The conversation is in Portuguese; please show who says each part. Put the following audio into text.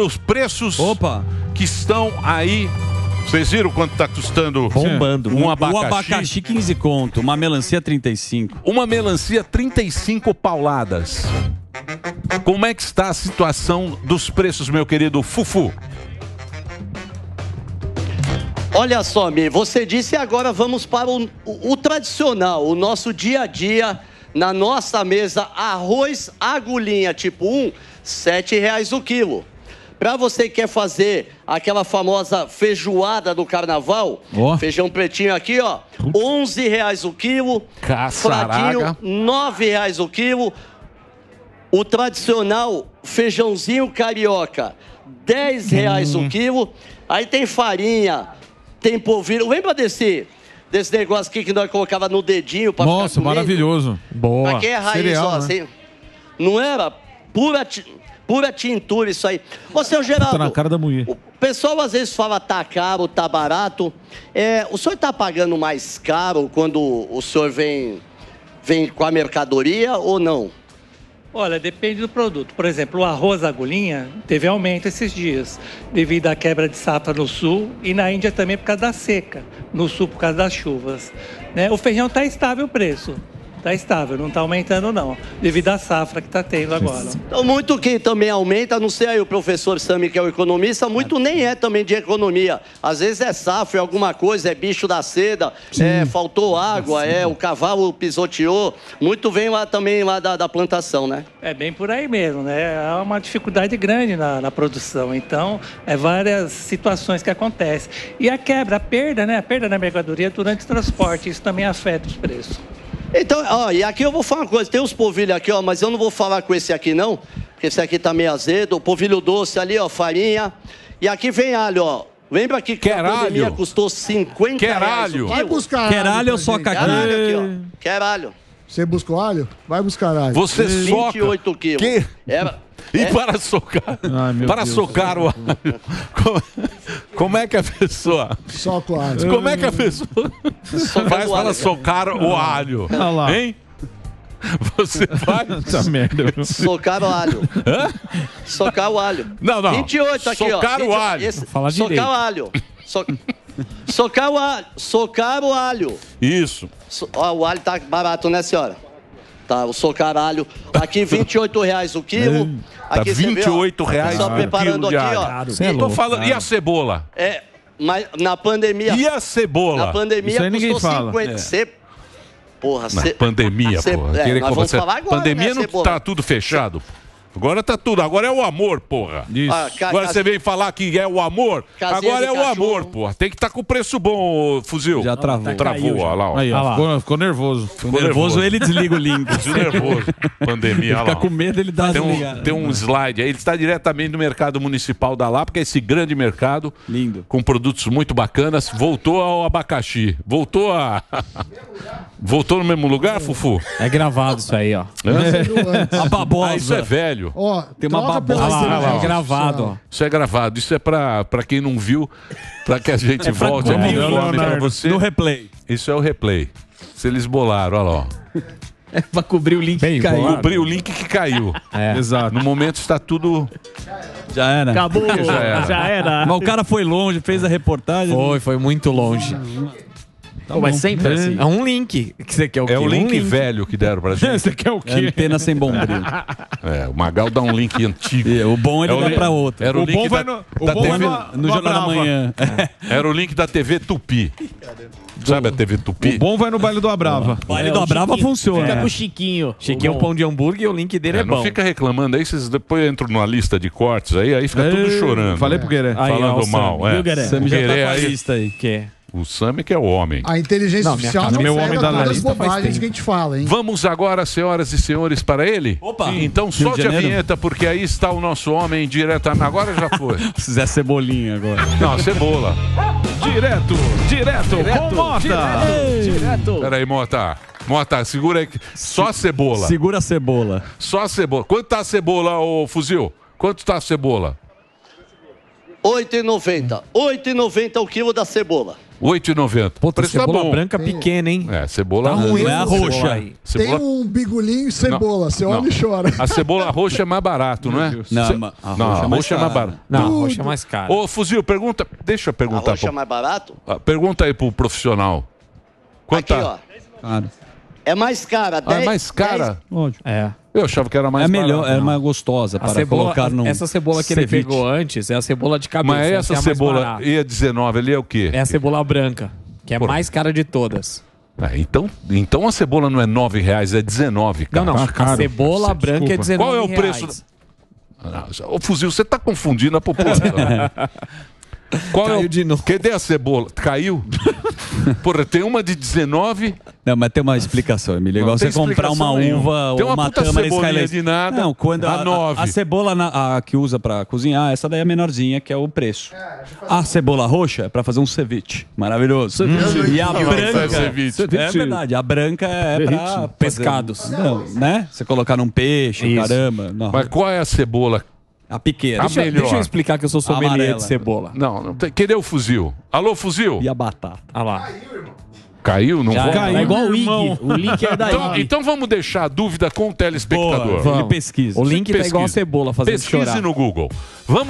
Speaker 1: os preços que estão aí. Vocês viram quanto está custando
Speaker 2: Bombando.
Speaker 1: um
Speaker 2: O
Speaker 1: abacaxi?
Speaker 2: abacaxi 15 conto, uma melancia 35.
Speaker 1: Uma melancia 35 pauladas. Como é que está a situação dos preços, meu querido Fufu?
Speaker 3: Olha só, Mi, você disse agora vamos para o, o- o tradicional, o nosso dia a dia, na nossa mesa, arroz agulhinha tipo 1, 7 reais o quilo. Para você que quer fazer aquela famosa feijoada do carnaval,
Speaker 4: Ó.
Speaker 3: feijão pretinho aqui, ó, 11 reais o quilo,
Speaker 1: Caçaraga.
Speaker 3: fraquinho, 9 reais o quilo, o tradicional feijãozinho carioca, 10 reais
Speaker 1: Hum.
Speaker 3: o quilo. Aí tem farinha, tem polvilho. Lembra desse, desse negócio aqui que nós colocava no dedinho para
Speaker 4: Nossa, maravilhoso. Boa.
Speaker 3: Pra quem é raiz,
Speaker 4: Cereal,
Speaker 3: ó,
Speaker 4: né?
Speaker 3: assim, não era pura, pura tintura isso aí. Ô, seu
Speaker 4: Tá na
Speaker 3: Geraldo,
Speaker 4: cara da mulher.
Speaker 3: o pessoal às vezes fala tá caro, tá barato. É, o senhor tá pagando mais caro quando o senhor vem, vem com a mercadoria ou não?
Speaker 5: Olha, depende do produto. Por exemplo, o arroz agulhinha teve aumento esses dias, devido à quebra de safra no sul e na Índia também por causa da seca, no sul por causa das chuvas. né? O feijão está estável o preço, está estável, não está aumentando não, devido à safra que está tendo agora.
Speaker 3: Então, muito que também aumenta, não sei aí o professor Sami, que é o economista, muito nem é também de economia. Às vezes é safra, é alguma coisa, é bicho da seda, é, faltou água, é o cavalo pisoteou. Muito vem lá também lá da, da plantação, né?
Speaker 5: É bem por aí mesmo, né? Há uma dificuldade grande na, na produção. Então, é várias situações que acontecem. E a quebra, a perda, né? A perda na mercadoria durante o transporte, isso também afeta os preços.
Speaker 3: Então, ó, e aqui eu vou falar uma coisa, tem uns polvilhos aqui, ó, mas eu não vou falar com esse aqui não, porque esse aqui tá meio azedo, o polvilho doce ali, ó, farinha. E aqui vem alho, ó. Lembra que a pandemia custou 50 reais o quilo?
Speaker 6: Vai buscar
Speaker 2: Queralho
Speaker 6: pra
Speaker 2: ou só
Speaker 6: gente.
Speaker 2: caqui?
Speaker 3: Caralho aqui, ó. Queralho.
Speaker 6: Você buscou alho? Vai buscar alho.
Speaker 1: Você soca.
Speaker 3: 28 quilos.
Speaker 1: Que?
Speaker 3: Era,
Speaker 1: E
Speaker 3: é-
Speaker 1: para socar,
Speaker 4: meu
Speaker 1: para
Speaker 4: Deus.
Speaker 1: socar o alho, como, é que a pessoa,
Speaker 6: Soca o alho.
Speaker 1: como é que a pessoa faz
Speaker 3: o
Speaker 1: para
Speaker 3: alho.
Speaker 1: socar o alho?
Speaker 4: Olha lá.
Speaker 1: Hein? Você faz?
Speaker 4: Essa merda.
Speaker 3: Socar o alho. Socar o alho.
Speaker 1: Não, não.
Speaker 3: 28 aqui, ó.
Speaker 1: Socar o
Speaker 3: 28,
Speaker 1: alho.
Speaker 3: esse-
Speaker 4: Fala
Speaker 3: socar
Speaker 4: direito.
Speaker 3: o alho. So- Socar o alho. Socar o alho.
Speaker 1: Isso.
Speaker 3: So- ó, o alho tá barato, né, senhora? Tá, o socar alho. Aqui, 28 reais o quilo.
Speaker 1: Tá
Speaker 3: Aqui, você vê, ó,
Speaker 1: 28 reais
Speaker 3: Só preparando
Speaker 1: quilo de
Speaker 3: aqui, ó.
Speaker 4: Cê é
Speaker 1: Tô
Speaker 4: louco,
Speaker 1: falando, e a cebola?
Speaker 3: É, mas na pandemia...
Speaker 1: E a cebola?
Speaker 3: Na pandemia
Speaker 4: Isso aí ninguém
Speaker 3: custou
Speaker 4: fala.
Speaker 3: 50.
Speaker 1: É.
Speaker 3: Porra,
Speaker 1: Na
Speaker 3: cê-
Speaker 1: pandemia,
Speaker 3: cê-
Speaker 1: porra.
Speaker 3: é, nós
Speaker 1: que
Speaker 3: vamos
Speaker 1: você-
Speaker 3: falar agora,
Speaker 1: pandemia
Speaker 3: né,
Speaker 1: não
Speaker 3: cebola?
Speaker 1: tá tudo fechado. Agora tá tudo. Agora é o amor, porra.
Speaker 4: Isso.
Speaker 3: Ah, ca-
Speaker 1: Agora
Speaker 3: ca-
Speaker 1: você vem falar que é o amor.
Speaker 3: Casinha
Speaker 1: Agora
Speaker 3: de
Speaker 1: é o
Speaker 3: cachorro.
Speaker 1: amor, porra. Tem que estar com o preço bom, ô, fuzil.
Speaker 2: Já travou.
Speaker 1: Travou, olha lá. ó.
Speaker 4: Aí, ó, ficou, ficou nervoso.
Speaker 2: Ficou nervoso, ele desliga o link.
Speaker 1: Ficou nervoso. Pandemia, olha
Speaker 2: Fica
Speaker 1: lá.
Speaker 2: com medo, ele dá
Speaker 1: Tem
Speaker 2: desligada.
Speaker 1: um, tem um slide aí, ele está diretamente do mercado municipal da Lapa, que é esse grande mercado.
Speaker 2: Lindo.
Speaker 1: Com produtos muito bacanas. Voltou ao abacaxi. Voltou a. Voltou no mesmo lugar, Fufu?
Speaker 7: É gravado isso aí, ó.
Speaker 2: A babosa.
Speaker 1: Ah, isso é velho.
Speaker 6: Ó,
Speaker 2: Tem uma babosa.
Speaker 6: inteligência
Speaker 7: É gravado, ó.
Speaker 1: Isso é gravado. Isso é pra, pra quem não viu, pra que a gente
Speaker 2: É pra
Speaker 1: volte a
Speaker 2: comigo,
Speaker 1: uniforme pra você.
Speaker 2: No replay.
Speaker 1: Isso é o replay. Se eles bolaram, olha lá. ó.
Speaker 2: É pra cobrir o link
Speaker 7: Bem
Speaker 2: que caiu.
Speaker 1: Cobrir o link que caiu.
Speaker 7: É.
Speaker 4: Exato.
Speaker 1: No momento está tudo.
Speaker 2: Já era.
Speaker 7: Acabou,
Speaker 1: Já era.
Speaker 7: já era.
Speaker 2: Mas o cara foi longe, fez a reportagem.
Speaker 7: Foi, foi muito longe. Pô, mas sempre
Speaker 4: É.
Speaker 7: assim. É um link. Que você quer o quê?
Speaker 1: É o
Speaker 7: Um
Speaker 1: link velho que deram pra gente.
Speaker 4: Você quer o quê?
Speaker 2: Antena sem bombril.
Speaker 1: É, o Magal dá um link antigo.
Speaker 2: E o bom ele
Speaker 1: É o
Speaker 2: dá
Speaker 1: li-
Speaker 2: pra outro.
Speaker 1: Era o,
Speaker 4: O
Speaker 1: link
Speaker 4: bom
Speaker 1: da,
Speaker 4: vai no- o
Speaker 1: da
Speaker 4: bom vai
Speaker 1: TV.
Speaker 4: no-
Speaker 2: No Jornal da. Manhã.
Speaker 1: Era o link da TV Tupi. Sabe a TV Tupi?
Speaker 4: O bom vai no baile do Abrava.
Speaker 2: Baile
Speaker 7: É,
Speaker 2: do
Speaker 7: o
Speaker 2: Abrava funciona.
Speaker 7: Fica com o Chiquinho.
Speaker 4: O
Speaker 7: Chiquinho é um
Speaker 4: bom.
Speaker 7: pão de hambúrguer e o link dele é,
Speaker 1: É, não
Speaker 7: bom.
Speaker 1: fica reclamando aí, vocês depois entram numa lista de cortes aí, aí fica tudo chorando.
Speaker 4: Falei pro Gueré.
Speaker 7: Aí, ó,
Speaker 1: Falando
Speaker 7: o
Speaker 1: mal, é.
Speaker 7: Viu, Gueré?
Speaker 1: O
Speaker 2: Sammy já tá com a lista aí.
Speaker 7: Que é?
Speaker 1: O Sami que é o homem.
Speaker 6: A inteligência
Speaker 7: Não,
Speaker 6: artificial não
Speaker 4: meu
Speaker 6: pega
Speaker 4: homem da
Speaker 6: todas as
Speaker 4: lista faz
Speaker 6: bobagens que a gente fala, hein?
Speaker 1: Vamos agora, senhoras e senhores, para ele?
Speaker 2: Opa!
Speaker 1: Então
Speaker 2: Rio
Speaker 1: solte a vinheta, porque aí está o nosso homem direto. Agora já foi.
Speaker 2: Zé Cebolinha agora.
Speaker 1: Não, cebola.
Speaker 4: Direto, direto, com Mota.
Speaker 7: Direto.
Speaker 1: Pera aí, Mota. Mota, segura aí. Só a cebola.
Speaker 2: Segura a cebola.
Speaker 1: Só a cebola. Quanto tá a cebola, ô fuzil? Quanto tá a cebola?
Speaker 3: 8,90. 8,90 o quilo da cebola.
Speaker 1: 8,90.
Speaker 7: Puta,
Speaker 1: Preço tá
Speaker 7: cebola
Speaker 1: bom.
Speaker 7: branca pequena, hein?
Speaker 1: É, cebola
Speaker 7: Tá ruim
Speaker 1: não
Speaker 7: essa cebola aí.
Speaker 6: Tem
Speaker 1: Cebola-
Speaker 6: um bigolinho e cebola. Você olha
Speaker 1: Não.
Speaker 6: e chora.
Speaker 1: A cebola roxa é mais barato, não é?
Speaker 2: Não,
Speaker 1: Ce-
Speaker 2: a
Speaker 1: não,
Speaker 2: roxa
Speaker 1: a
Speaker 2: é mais
Speaker 1: roxa é mais
Speaker 2: cara.
Speaker 1: barata.
Speaker 7: Não, a roxa é mais cara.
Speaker 1: Ô, Fuzil, pergunta. Deixa eu
Speaker 3: A
Speaker 1: perguntar.
Speaker 3: roxa é
Speaker 1: pro-
Speaker 3: mais barato?
Speaker 1: ah, Pergunta aí pro profissional. Quanto
Speaker 3: Aqui,
Speaker 1: tá?
Speaker 3: ó.
Speaker 2: Cara,
Speaker 3: É mais cara.
Speaker 1: Ah, é
Speaker 3: 10
Speaker 1: mais cara?
Speaker 2: lógico.
Speaker 7: É.
Speaker 1: Eu achava que era mais
Speaker 2: é melhor,
Speaker 1: barato.
Speaker 2: é mais gostosa
Speaker 7: A
Speaker 2: para
Speaker 7: cebola,
Speaker 2: colocar num
Speaker 7: essa cebola que ele
Speaker 2: ceviche.
Speaker 7: pegou antes é a cebola de cabeça.
Speaker 1: Mas essa
Speaker 7: é a mais
Speaker 1: cebola
Speaker 7: barata.
Speaker 1: ia 19, ali é o quê?
Speaker 7: É a cebola branca, que é
Speaker 1: Por-
Speaker 7: mais cara de todas.
Speaker 1: Ah, então, então a cebola não é 9 reais, é 19, cara.
Speaker 7: Não, não.
Speaker 4: Tá
Speaker 7: a cebola branca é
Speaker 4: Desculpa.
Speaker 7: 19
Speaker 1: Qual é o preço?
Speaker 7: reais.
Speaker 1: Ah, Ô, Fuzil, você tá confundindo a população. Qual é
Speaker 7: Caiu
Speaker 1: o...
Speaker 7: de novo.
Speaker 1: Cadê a cebola? Caiu? Porra, tem uma de 19.
Speaker 2: Não, mas tem uma explicação, Emílio.
Speaker 1: Não
Speaker 2: Igual você comprar uma
Speaker 1: nenhuma.
Speaker 2: uva
Speaker 1: Tem
Speaker 2: ou
Speaker 1: uma
Speaker 2: uma tâmara Skyline.
Speaker 1: de nada,
Speaker 2: Não, quando
Speaker 1: a
Speaker 2: a, a,
Speaker 1: nove.
Speaker 2: a cebola na- a que usa pra cozinhar, essa daí é a menorzinha, que é o preço. A cebola roxa é pra fazer um ceviche. Maravilhoso. E a
Speaker 1: Não,
Speaker 2: branca.
Speaker 1: ceviche.
Speaker 2: É verdade, a branca é pra fazer-
Speaker 7: Pescados.
Speaker 2: Não, né? Você colocar num peixe,
Speaker 7: Isso.
Speaker 2: caramba. Não.
Speaker 1: Mas qual é a cebola?
Speaker 2: A pequena.
Speaker 1: A
Speaker 7: Deixa,
Speaker 1: melhor.
Speaker 7: deixa eu explicar que eu sou sommelier
Speaker 2: Amarela.
Speaker 7: de cebola.
Speaker 1: Não, não tem. Cadê o fuzil? Alô, fuzil?
Speaker 2: E a batata.
Speaker 7: Olha lá.
Speaker 1: Caiu? Não
Speaker 7: Já
Speaker 1: vou?
Speaker 7: é, é igual o IG. O link é da
Speaker 1: Então, então vamos deixar a dúvida com o telespectador.
Speaker 2: Boa, ele pesquisa.
Speaker 7: O link tá igual a
Speaker 1: Pesquise.
Speaker 7: cebola fazendo
Speaker 1: Pesquise
Speaker 7: chorar.
Speaker 1: no Google. Vamos